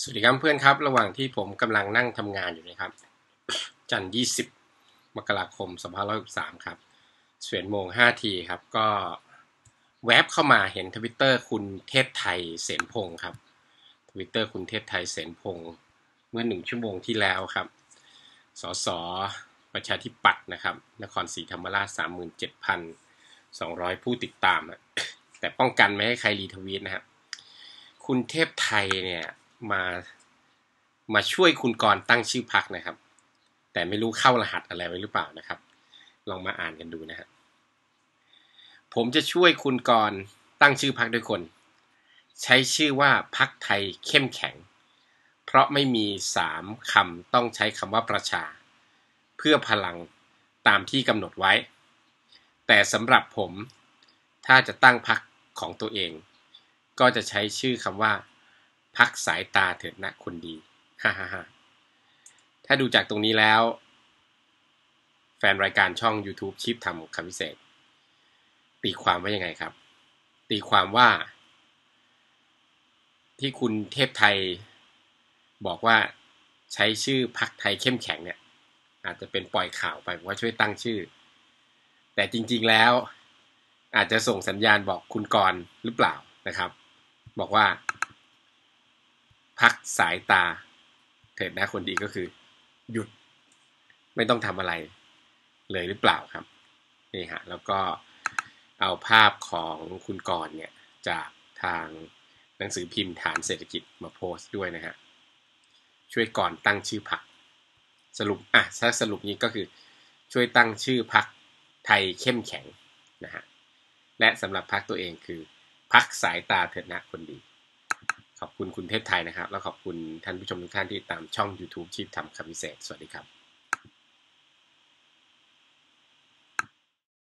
สวัสดีครับเพื่อนครับ ระหว่างที่ผมกำลังนั่งทำงานอยู่นะครับ จันทร์20มกราคม2563ครับสวนโมง5ทีครับ ก็แวบเข้ามาเห็นทวิตเตอร์คุณเทพไทยเสนพงศ์ครับทวิตเตอร์คุณเทพไทยเสนพงศ์เมื่อหนึ่งชั่วโมงที่แล้วครับ สส ประชาธิปัตย์นะครับ นครศรีธรรมราช37,200ผู้ติดตาม แต่ป้องกันไม่ให้ใครรีทวีตนะครับคุณเทพไทยเนี่ย มามาช่วยคุณกรตั้งชื่อพักนะครับ แต่ไม่รู้เข้ารหัสอะไรไว้หรือเปล่านะครับ ลองมาอ่านกันดูนะฮะผมจะช่วยคุณกรตั้งชื่อพักด้วยคน ใช้ชื่อว่าพักไทยเข้มแข็ง เพราะไม่มีสามคำต้องใช้คำว่าประชา เพื่อพลังตามที่กำหนดไว้ แต่สำหรับผมถ้าจะตั้งพักของตัวเอง ก็จะใช้ชื่อคำว่า พักสายตาเถิดนะคนดีฮ่าฮ่าฮ่าถ้าดูจากตรงนี้แล้ว แฟนรายการช่อง YouTube ชิปทำคำพิเศษ ตีความว่ายังไงครับ ตีความว่า ที่คุณเทพไทยบอกว่าใช้ชื่อพักไทยเข้มแข็งเนี่ย อาจจะเป็นปล่อยข่าวไปว่าช่วยตั้งชื่อ แต่จริง ๆแล้ว อาจจะส่งสัญญาณบอกคุณกรหรือเปล่านะครับ บอกว่า พักสายตา เถิดนะคนดีก็คือ หยุดไม่ต้องทำอะไรเลยหรือเปล่าครับนี่ฮะแล้วก็เอาภาพของคุณกรเนี่ยจากทางหนังสือพิมพ์ฐานเศรษฐกิจมาโพสต์ด้วยนะฮะช่วยก่อนตั้งชื่อพักสรุปอะถ้าสรุปนี้ก็คือช่วยตั้งชื่อพักไทยเข้มแข็งนะฮะและสำหรับพักตัวเองคือพักสายตาเถิดนะคนดี ขอบคุณคุณเทพไทยนะครับ แล้วขอบคุณท่านผู้ชมทุกท่านที่ตามช่อง YouTube ชีพทำคำพิเศษ สวัสดีครับ